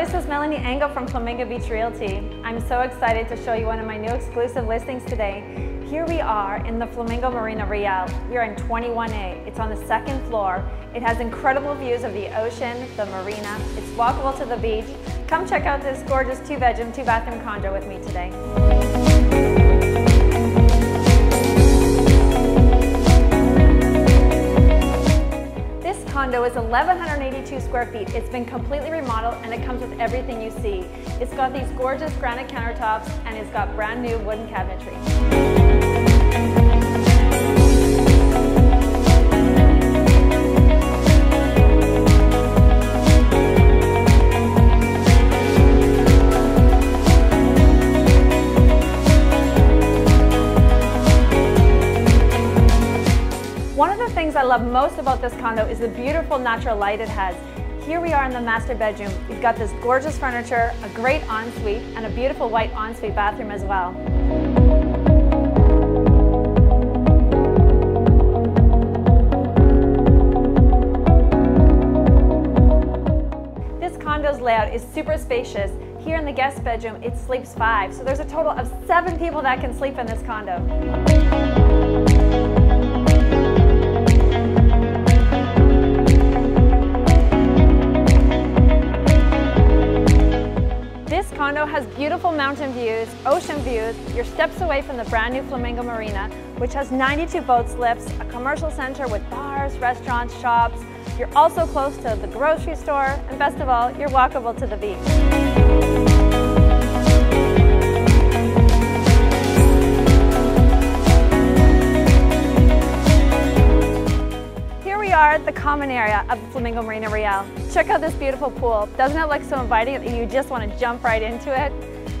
This is Melanie Engel from Flamingo Beach Realty. I'm so excited to show you one of my new exclusive listings today. Here we are in the Flamingo Marina Real. We are in 21A. It's on the second floor. It has incredible views of the ocean, the marina. It's walkable to the beach. Come check out this gorgeous two bedroom, two bathroom condo with me today. Condo is 1,182 square feet. It's been completely remodeled and it comes with everything you see. It's got these gorgeous granite countertops and it's got brand new wooden cabinetry. One of the things I love most about this condo is the beautiful natural light it has. Here we are in the master bedroom. We've got this gorgeous furniture, a great ensuite, and a beautiful white ensuite bathroom as well. This condo's layout is super spacious. Here in the guest bedroom, it sleeps five, so there's a total of seven people that can sleep in this condo. Condo has beautiful mountain views, ocean views. You're steps away from the brand new Flamingo Marina, which has 92 boat slips, a commercial center with bars, restaurants, shops. You're also close to the grocery store, and best of all, you're walkable to the beach. Here we are at the common area of the Flamingo Marina Real. Check out this beautiful pool. Doesn't it look so inviting that you just want to jump right into it?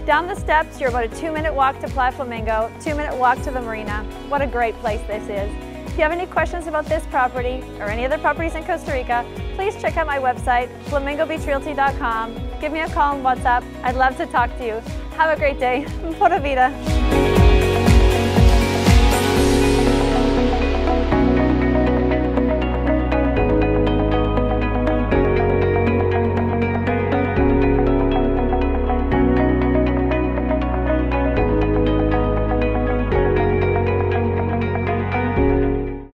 Down the steps, you're about a two minute walk to Playa Flamingo, two minute walk to the marina. What a great place this is. If you have any questions about this property or any other properties in Costa Rica, please check out my website, flamingobeachrealty.com. Give me a call on WhatsApp. I'd love to talk to you. Have a great day. Pura vida.